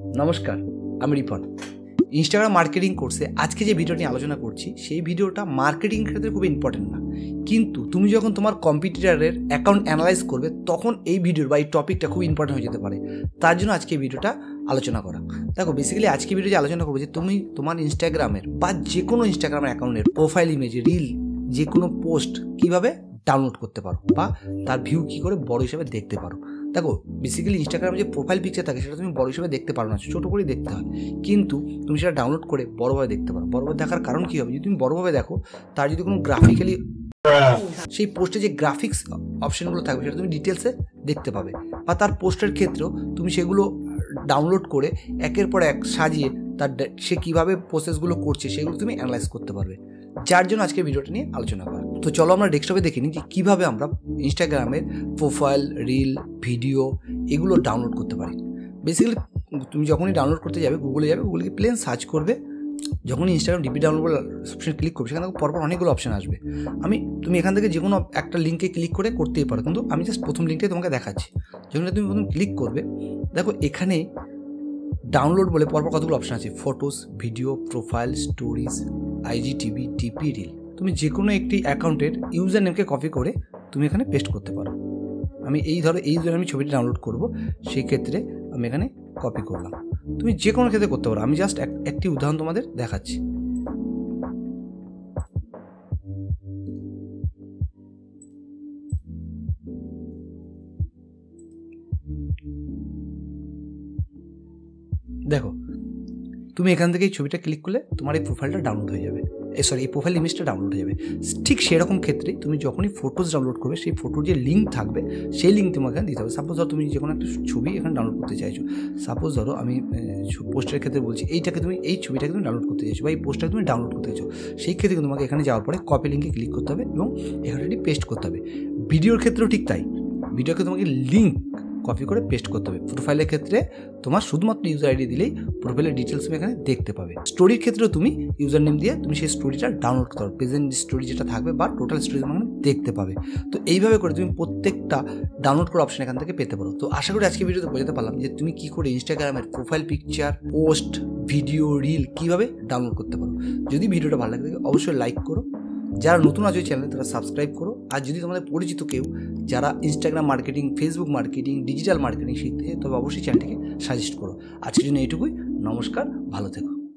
নমস্কার, আমি Ripon. Instagram marketing কোর্সে আজকে যে ভিডিও নিয়ে আলোচনা করছি, সেই ভিডিওটা মার্কেটিং ক্ষেত্রে খুব ইম্পর্টেন্ট না। কিন্তু তুমি যখন তোমার কম্পিটিটারের অ্যাকাউন্ট অ্যানালাইজ করবে, তখন এই ভিডিওর বা এই টপিকটা খুব ইম্পর্টেন্ট হয়ে যেতে পারে। তার জন্য আজকে ভিডিওটা আলোচনা করা। দেখো বেসিক্যালি আজকে ভিডিও যে আলোচনা করব, যে তুমি তোমার ইনস্টাগ্রামের বা যে কোনো ইনস্টাগ্রামের অ্যাকাউন্টের প্রোফাইল ইমেজ রিল যে কোনো পোস্ট কীভাবে ডাউনলোড করতে পারো বা তার ভিউ কী করে বড় হিসাবে দেখতে পারো। দেখো বেসিক্যালি ইনস্টাগ্রামে যে প্রোফাইল পিকচার থাকে, সেটা তুমি বড় হিসেবে দেখতে পারো না, ছোটো করেই দেখতে হয়। কিন্তু তুমি সেটা ডাউনলোড করে বড়োভাবে দেখতে পারো। বড়োভাবে দেখার কারণ কী হবে? যদি তুমি বড়োভাবে দেখো, তার যদি কোনো গ্রাফিক্যালি সেই পোস্টে যে গ্রাফিক্স অপশনগুলো থাকবে, সেটা তুমি ডিটেলসে দেখতে পাবে। বা তার পোস্টের ক্ষেত্রেও তুমি সেগুলো ডাউনলোড করে একের পর এক সাজিয়ে তার সে কীভাবে প্রসেসগুলো করছে, সেগুলো তুমি অ্যানালাইজ করতে পারবে। যার জন্য আজকে ভিডিওটা নিয়ে আলোচনা করা। তো চলো আমরা ডেস্কটপে দেখে নিই যে কীভাবে আমরা ইনস্টাগ্রামের প্রোফাইল রিল ভিডিও এগুলো ডাউনলোড করতে পারি। বেসিক্যালি তুমি যখনই ডাউনলোড করতে যাবে গুগলে যাবে গুগলকে প্লেন সার্চ করবে। যখনই Instagram DP download option click করবে, সেখানে পরপর অনেকগুলো অপশন আসবে। আমি, তুমি এখান থেকে যে কোনো একটা লিঙ্কে ক্লিক করে করতেই পারো, কিন্তু আমি জাস্ট প্রথম লিঙ্কটাই তোমাকে দেখাচ্ছি। যখন তুমি প্রথম ক্লিক করবে, দেখো এখানে ডাউনলোড বলে পরপর কতগুলো অপশন আছে? Photos video profile stories IG TV TP reel তুমি যে কোনো একটি অ্যাকাউন্টের ইউজার নেমকে কপি করে তুমি এখানে পেস্ট করতে পারো। আমি এই ধরো এই ধরো আমি ছবিটি ডাউনলোড করব, সেই ক্ষেত্রে আমি এখানে কপি করলাম। তুমি যে কোনো ক্ষেত্রে করতে পারো, আমি জাস্ট একটি উদাহরণ তোমাদের দেখাচ্ছি। দেখো, তুমি এখান থেকে এই ছবিটা ক্লিক করলে তোমার এই প্রোফাইলটা ডাউনলোড হয়ে যাবে। সরি এই প্রোফাইল ইমেজটা ডাউনলোড হয়ে যাবে। ঠিক সেরকম ক্ষেত্রে তুমি যখনই ফটোজ ডাউনলোড করবে, সেই ফটোর যে লিঙ্ক থাকবে, সেই লিঙ্ক তোমাকে দিতে হবে। সাপোজ ধরো তুমি যে কোনো একটা ছবি এখানে ডাউনলোড করতে চাইছো। সাপোজ ধরো আমি পোস্টের ক্ষেত্রে বলছি, এইটাকে তুমি, এই ছবিটাকে তুমি ডাউনলোড করতে চাইছো বা এই পোস্টটাকে তুমি ডাউনলোড করতে চাইছো, সেই ক্ষেত্রে তোমাকে এখানে যাওয়ার পরে কপি লিঙ্কে ক্লিক করতে হবে এবং এখানে পেস্ট করতে হবে। ভিডিওর ক্ষেত্রেও ঠিক তাই। ভিডিওকে তোমাকে লিঙ্ক কপি করে পেস্ট করতে হবে। প্রোফাইলের ক্ষেত্রে তোমার শুধুমাত্র ইউজার আইডি দিলেই প্রোফাইলের ডিটেলস তুমি এখানে দেখতে পাবে। স্টোরির ক্ষেত্রেও তুমি ইউজার নেম দিয়ে তুমি সেই স্টোরিটা ডাউনলোড পারো প্রেজেন্ট স্টোরি যেটা থাকবে বা টোটাল স্টোরি তোমার দেখতে পাবে। তো এইভাবে করে তুমি প্রত্যেকটা ডাউনলোড করার অপশন এখান থেকে পেতে পারো। তো আশা করি আজকে ভিডিওতে বোঝাতে পারলাম যে তুমি কী করে ইনস্টাগ্রামের profile picture post video reel কীভাবে ডাউনলোড করতে পারো। যদি ভিডিওটা ভালো লাগে অবশ্যই লাইক করো। যারা নতুন আছে চ্যানেলে তারা সাবস্ক্রাইব করো। আর যদি তোমাদের পরিচিত কেউ, যারা Instagram marketing Facebook marketing digital marketing শিখতে, তবে অবশ্যই চ্যানেলটিকে সাজেস্ট করো। আজকের জন্য এইটুকুই। নমস্কার, ভালো থেকো।